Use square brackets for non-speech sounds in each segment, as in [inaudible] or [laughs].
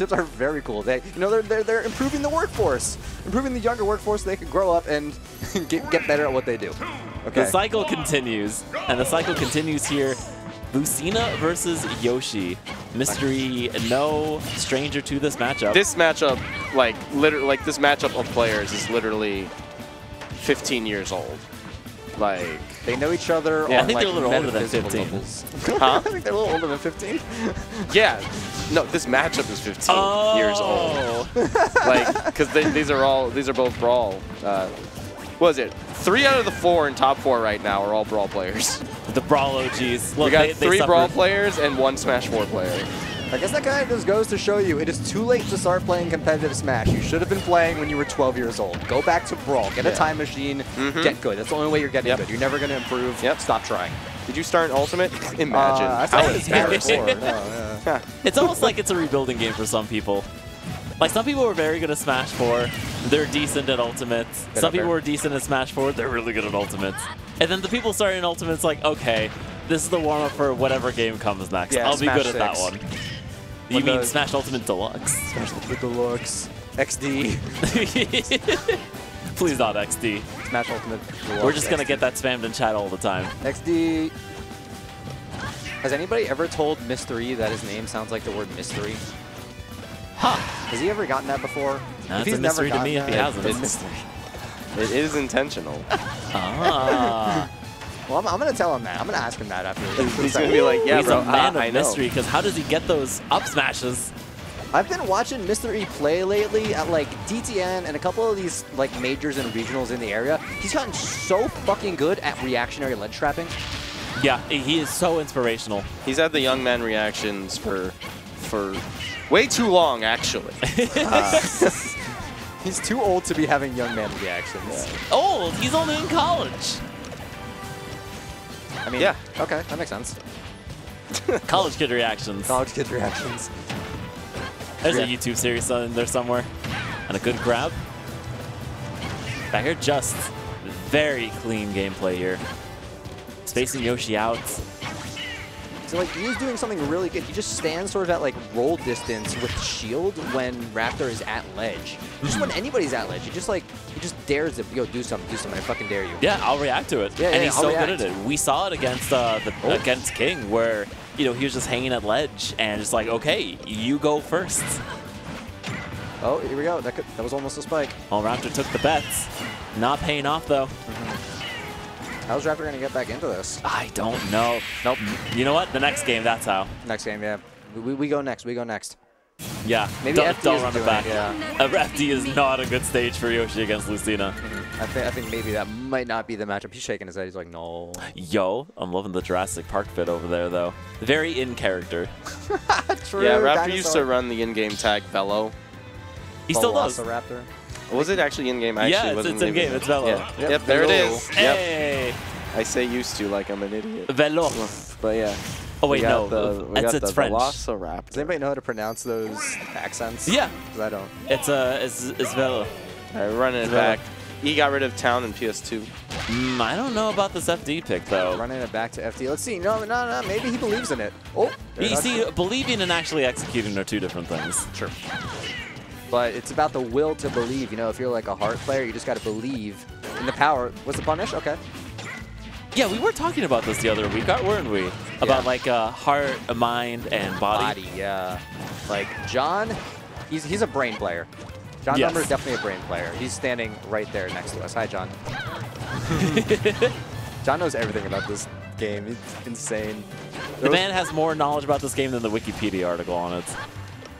tips are very cool. They, you know, they're, they're, they're improving the workforce, improving the younger workforce so they can grow up and [laughs] get, get better at what they do. Okay. The cycle continues, and the cycle continues here. Lucina versus Yoshi. Mystery, no stranger to this matchup. This matchup, like literally, like this matchup of players is literally 15 years old. Like, They know each other Yeah, I think like they're a little older than 15. levels. [laughs] Huh? [laughs] I think they're a little older than 15. [laughs] yeah, no, this matchup is 15 oh. years old. Like, because these are all, these are both brawl. Uh, what is it? Three out of the four in top four right now are all brawl players. The Brawl OGs. Look, we got they, they three suffered. brawl players and one Smash 4 player. I guess that kind of just goes to show you it is too late to start playing competitive Smash. You should have been playing when you were 12 years old. Go back to Brawl, get a time machine, Mhm. get good. That's the only way you're getting Yep. good. You're never going to improve. Yep. Stop trying. Did you start in Ultimate? [laughs] Imagine. Uh, I How started Smash embarrassing. 4. No, [laughs] yeah. It's almost like it's a rebuilding game for some people. Like some people were very good at Smash 4, they're decent at Ultimates. Been Some up there. people were decent at Smash 4, they're really good at Ultimates. And then the people starting in Ultimates like, okay, this is the warm up for whatever game comes next. Yeah, I'll be Smash good at that one. You When mean the- Smash Ultimate Deluxe? Smash Ultimate Deluxe. XD. [laughs] Please not XD. Smash Ultimate Deluxe. We're just gonna get that spammed in chat all the time. XD. Has anybody ever told Mr. E that his name sounds like the word mystery? Huh. Has he ever gotten that before? That's he's a mystery to never me if he hasn't. it's It's- [laughs] mystery. It is intentional. Ah. Well, I'm, I'm gonna tell him that. I'm gonna ask him that after. He's gonna be like, yeah, He's bro, a man uh, of I mystery, because how does he get those up smashes? I've been watching Mr. E play lately at like DTN and a couple of these like majors and regionals in the area. He's gotten so fucking good at reactionary ledge trapping. Yeah, he is so inspirational. He's had the young man reactions for for way too long, actually. Uh, [laughs] [laughs] He's too old to be having young man reactions. Old, he's only in college. I mean, Yeah. Okay, that makes sense. [laughs] College kid reactions. College kids reactions. There's a YouTube series in there somewhere. And a good grab. Back here, just very clean gameplay here. Spacing Yoshi out. So like he's doing something really good. He just stands sort of at like roll distance with shield when Raptor is at ledge. Just when anybody's at ledge, he just like he just dares to go do something, do something. I fucking dare you. Yeah, I'll react to it. Yeah, and yeah, he's I'll so react. good at it. We saw it against uh, the Oh. against King, where you know he was just hanging at ledge and just like, okay, you go first. Oh, here we go. That could, that was almost a spike. Well, Raptor took the bets. Not paying off though. How's Raptor gonna get back into this? I don't know. Nope. You know what? The next game, that's how. Next game, yeah. We, we go next. We go next. Yeah. Maybe don't, FD don't run it back. it, yeah. FD is not a good stage for Yoshi against Lucina. I think I think maybe that might not be the matchup. He's shaking his head. He's like, no. Yo, I'm loving the Jurassic Park fit over there though. Very in character. [laughs] True. yeah, Raptor dinosaur. used to run the in-game tag Velo. He still does. Velociraptor. Was it actually in-game? I Yeah, actually it's- wasn't it's in-game. It's Velo. Yeah. Yep, Yep, there it Velo. is. Yep. Hey, I say used to like I'm an idiot. Velo. [laughs] But yeah. Oh wait, we got no, the, we it's, got it's the French. Velociraptor. Does anybody know how to pronounce those accents? Yeah, 'Cause I don't. it's uh, it's, it's Velo. All right, running it Velo. back. He got rid of Town and PS2. Mm, I don't know about this FD pick though. Running it back to FD. Let's see. No, no, no. Maybe he believes in it. Oh. there You see, is. believing and actually executing are two different things. Sure. But it's about the will to believe. You know, if you're like a heart player, you just got to believe in the power. What's the punish? Okay. Yeah, we were talking about this the other week, weren't we? About like uh, heart, a mind, and body. Body, yeah. Like John, he's he's a brain player. John Yes. Number is definitely a brain player. He's standing right there next to us. Hi, John. [laughs] John knows everything about this game. It's insane. The There was- man has more knowledge about this game than the Wikipedia article on it.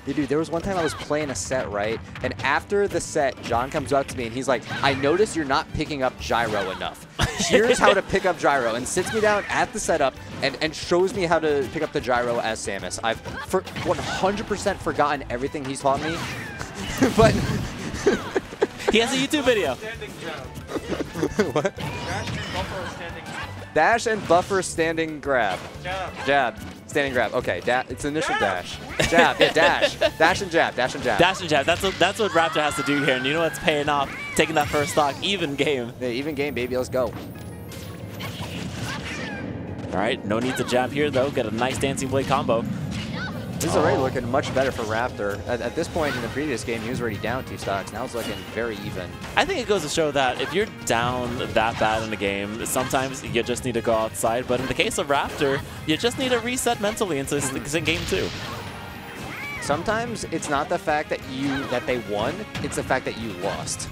Yeah, dude, there was one time I was playing a set, right? And after the set, John comes up to me and he's like, I noticed you're not picking up gyro enough. Here's how to pick up gyro. And sits me down at the setup and, and shows me how to pick up the gyro as Samus. I've for 100% forgotten everything he's taught me. [laughs] but He has a YouTube video. [laughs] what? Dash and buffer standing grab. Jab. Standing grab. Okay, da it's initial dash. Jab, yeah, dash. [laughs] Dash and jab, dash and jab. Dash and jab. That's what that's what Raptor has to do here, and you know what's paying off? Taking that first stock, even game. Yeah, even game, baby, let's go. All right, no need to jab here though. Get a nice dancing blade combo. This is already Oh. looking much better for Raptor. At, at this point in the previous game, he was already down two stocks. Now it's looking very even. I think it goes to show that if you're down that bad in a game, sometimes you just need to go outside. But in the case of Raptor, you just need to reset mentally into mm-hmm. in game two. Sometimes it's not the fact that you that they won; it's the fact that you lost.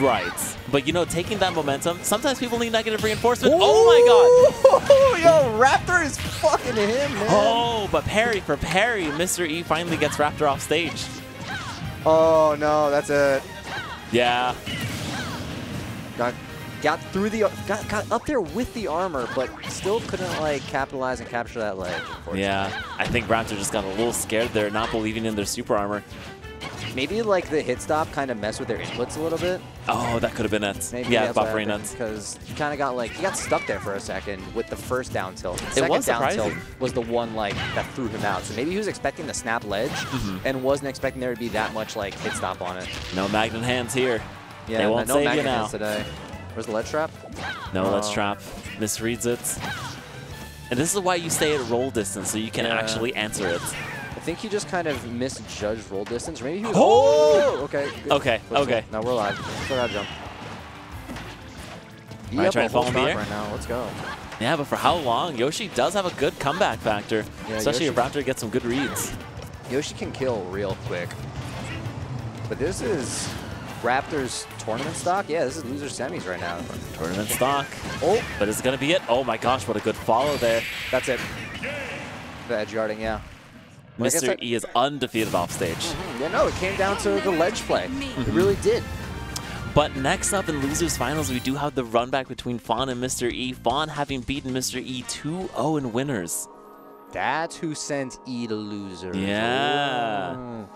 Right. But you know, taking that momentum, sometimes people need negative reinforcement. Oh my god! [laughs] Yo, Raptor is fucking him, man. Oh, but parry for parry. Mr. E finally gets Raptor off stage. Oh no, that's it. Yeah. Got got through the got got up there with the armor, but still couldn't like capitalize and capture that unfortunately. Yeah. I think Raptor just got a little scared there, not believing in their super armor. Maybe like the hit stop kind of messed with their inputs a little bit. Oh, that could have been it. Maybe yeah, buffering it. because he kind of got like he got stuck there for a second with the first down tilt. The It second was down tilt was the one like that threw him out. So maybe he was expecting the snap ledge Mm-hmm. and wasn't expecting there to be that much like hit stop on it. No magnet hands here. Yeah, They won't no save you now. today. Where's the ledge trap? No, Oh. trap. Misreads it. And this is why you stay at roll distance, so you can Yeah. actually answer it. I think he just kind of misjudged roll distance. Or maybe he was. Oh! oh! Okay. good. Okay, Let's okay. Now we're live. Let's go jump. Am I trying to whole fall in the air? right now. Let's go. Yeah, but for how long? Yoshi does have a good comeback factor, Yeah, especially if Raptor gets some good reads. Yoshi can kill real quick. But this is Raptors tournament stock. Yeah, this is loser semis right now. Tournament stock. Oh, But is it going to be it? Oh my gosh, what a good follow there. that's it. The edge guarding, yeah. Mr. E is undefeated off stage. Mm-hmm. Yeah, no, it came down to the ledge play. It mm-hmm. really did. But next up in Losers Finals, we do have the run back between Fawn and Mr. E. Fawn having beaten Mr. E 2-0 in winners. That's who sent E to losers. Yeah. Oh.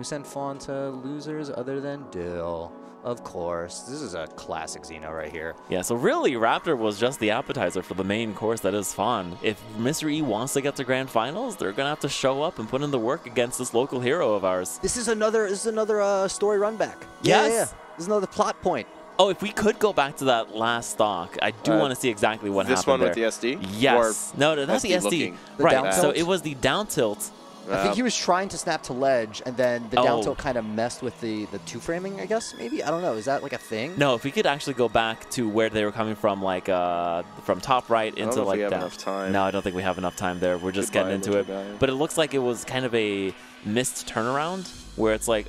And who sent Fawn to losers other than Dill? Of course. This is a classic Xeno right here. Yeah, so really, Raptor was just the appetizer for the main course that is Fawn. If Mr. E wants to get to Grand Finals, they're going to have to show up and put in the work against this local hero of ours. This is another this is another uh, story run back. Yes. Yeah, yeah. This is another plot point. Oh, if we could go back to that last stock, I do Uh, want to see exactly what happened this one there. with the SD? Yes. No, no, not the SD SD. looking? The right. So it was the down tilt. Or, I think uh, he was trying to snap to ledge, and then the down Oh. tilt kind of messed with the the two framing. I guess maybe I don't know. Is that like a thing? No, if we could actually go back to where they were coming from, like uh, from top right don't into like we have down. enough time. No, I don't think we have enough time there. We're just Goodbye, getting into it. guy. But it looks like it was kind of a missed turnaround where it's like,